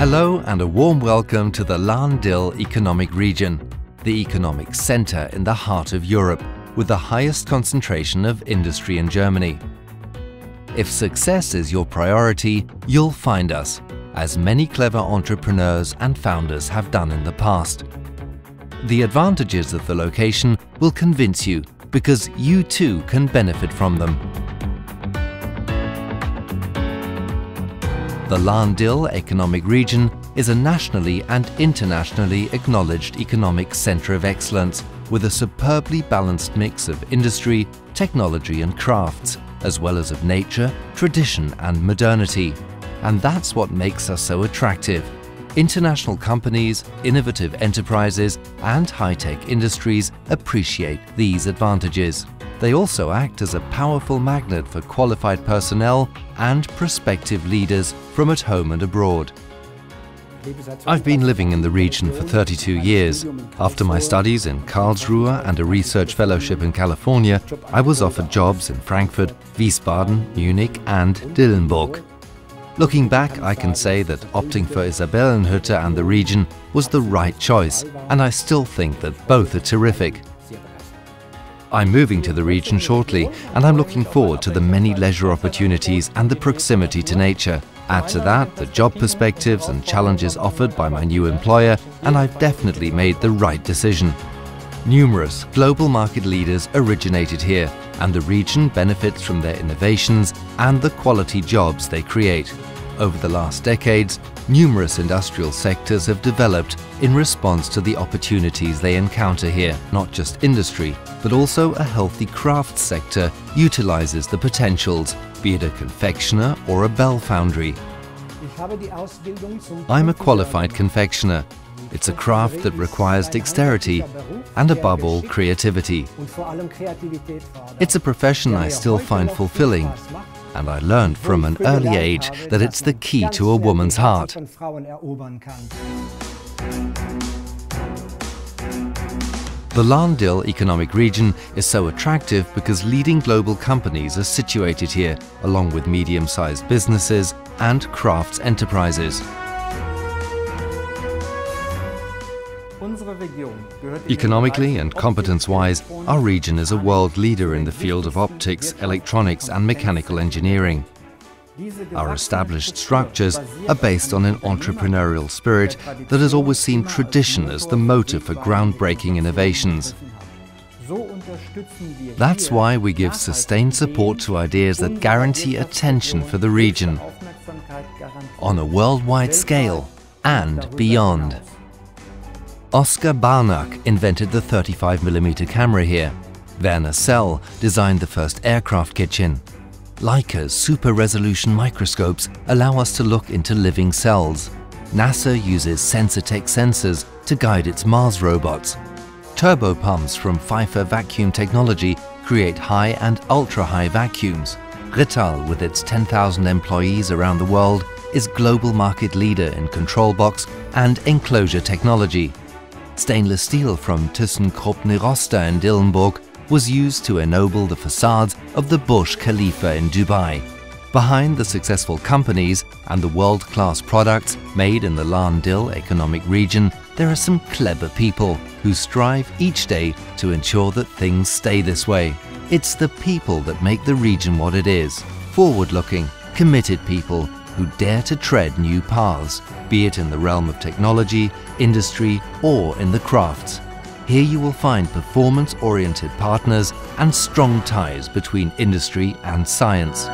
Hello and a warm welcome to the Lahn-Dill Economic Region, the economic centre in the heart of Europe, with the highest concentration of industry in Germany. If success is your priority, you'll find us, as many clever entrepreneurs and founders have done in the past. The advantages of the location will convince you, because you too can benefit from them. The Lahn-Dill Economic Region is a nationally and internationally acknowledged economic centre of excellence with a superbly balanced mix of industry, technology and crafts, as well as of nature, tradition and modernity. And that's what makes us so attractive. International companies, innovative enterprises and high-tech industries appreciate these advantages. They also act as a powerful magnet for qualified personnel and prospective leaders from at home and abroad. I've been living in the region for 32 years. After my studies in Karlsruhe and a research fellowship in California, I was offered jobs in Frankfurt, Wiesbaden, Munich and Dillenburg. Looking back, I can say that opting for Isabellenhütte and the region was the right choice, and I still think that both are terrific. I'm moving to the region shortly and I'm looking forward to the many leisure opportunities and the proximity to nature. Add to that the job perspectives and challenges offered by my new employer and I've definitely made the right decision. Numerous global market leaders originated here and the region benefits from their innovations and the quality jobs they create. Over the last decades, numerous industrial sectors have developed in response to the opportunities they encounter here. Not just industry, but also a healthy craft sector utilizes the potentials, be it a confectioner or a bell foundry. I'm a qualified confectioner. It's a craft that requires dexterity and above all creativity. It's a profession I still find fulfilling and I learned from an early age that it's the key to a woman's heart. The Lahn-Dill economic region is so attractive because leading global companies are situated here, along with medium-sized businesses and crafts enterprises. Economically and competence-wise, our region is a world leader in the field of optics, electronics and mechanical engineering. Our established structures are based on an entrepreneurial spirit that has always seen tradition as the motive for groundbreaking innovations. That's why we give sustained support to ideas that guarantee attention for the region on a worldwide scale and beyond. Oskar Barnack invented the 35mm camera here. Werner Sell designed the first aircraft kitchen. Leica's super-resolution microscopes allow us to look into living cells. NASA uses Sensitec sensors to guide its Mars robots. Turbo pumps from Pfeiffer Vacuum Technology create high and ultra-high vacuums. Rittal, with its 10,000 employees around the world, is global market leader in control box and enclosure technology. Stainless steel from ThyssenKrupp Nirosta in Dillenburg was used to ennoble the facades of the Burj Khalifa in Dubai. Behind the successful companies and the world-class products made in the Lahn-Dill economic region, there are some clever people who strive each day to ensure that things stay this way. It's the people that make the region what it is. Forward-looking, committed people who dare to tread new paths, be it in the realm of technology, industry or in the crafts. Here you will find performance-oriented partners and strong ties between industry and science.